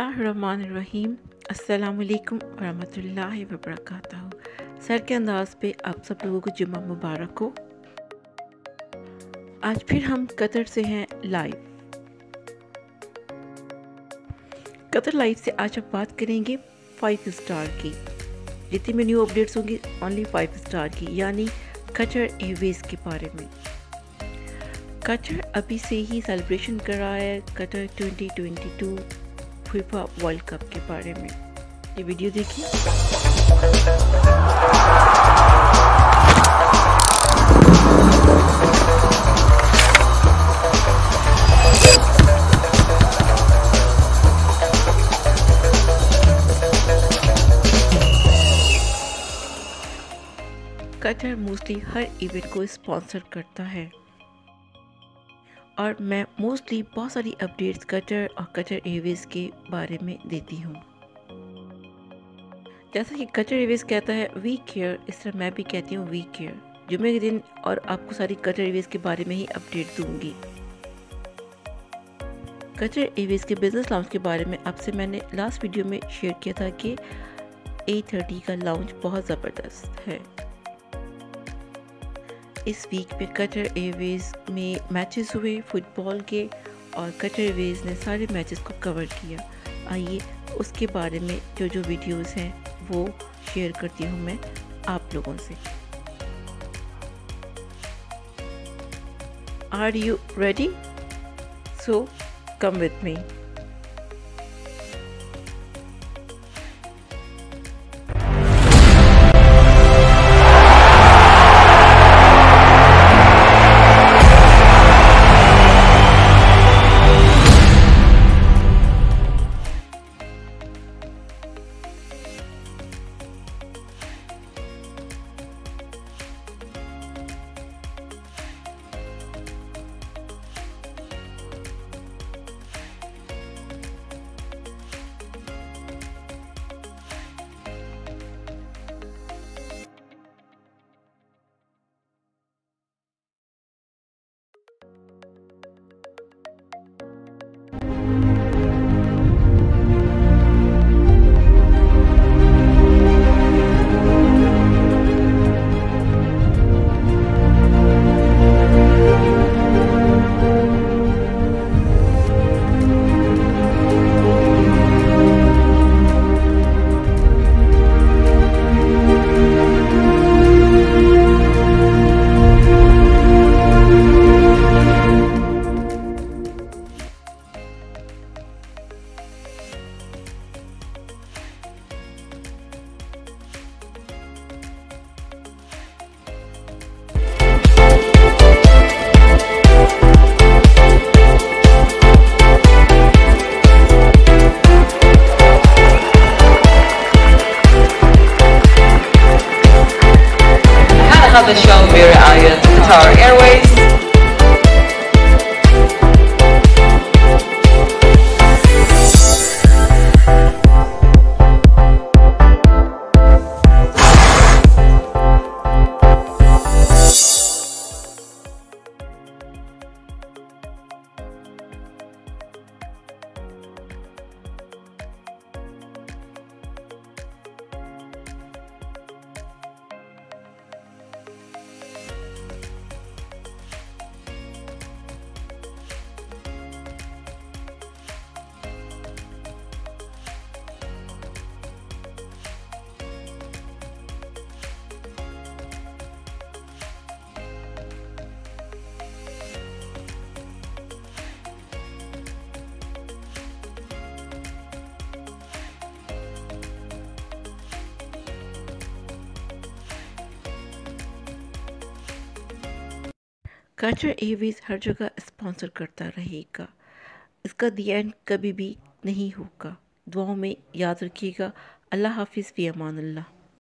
बिस्मिल्लाहिर्रहमानिर्रहीम। अस्सलाम वालेकुम रहमतुल्लाहि व बरकातहू सर के अंदाज पे आप सब लोगों को जुम्मा मुबारक हो। आज फिर हम कतर से हैं लाइव कतर लाइव से आज हम बात करेंगे फाइव स्टार की। जितनी में न्यू अपडेट्स होंगी ओनली फाइव स्टार की, यानी कटर एयरवेज के बारे में। कटर अभी से ही सेलिब्रेशन कर रहा है कटर 2022 फीफा वर्ल्ड कप के बारे में। ये वीडियो देखिए। कटर मोस्टली हर इवेंट को स्पॉन्सर करता है। और मैं मोस्टली बहुत सारी अपडेट्स कटर और कटर एयरवेज के बारे में देती हूँ। जैसा कि कटर एयरवेज कहता है वी केयर इस तरह मैं भी कहती हूँ वी केयर जुमे के दिन और आपको सारी कटर एयरवेज के बारे में ही अपडेट दूँगी। कटर एयरवेज के बिज़नेस लॉन्च के बारे में आपसे मैंने लास्ट वीडियो में शेयर किया था कि ए थर्टी का लॉन्च बहुत ज़बरदस्त है। इस वीक में कटर एयरवेज में मैचेस हुए फुटबॉल के और कटर एयरवेज ने सारे मैचेस को कवर किया। आइए उसके बारे में जो जो वीडियोस हैं, वो शेयर करती हूँ मैं आप लोगों से। Are you ready so come with me cover culture Airways हर जगह स्पॉन्सर करता रहेगा। इसका दी एंड कभी भी नहीं होगा। दुआओं में याद रखिएगा। अल्लाह हाफिज़, फ़ी अमान अल्लाह।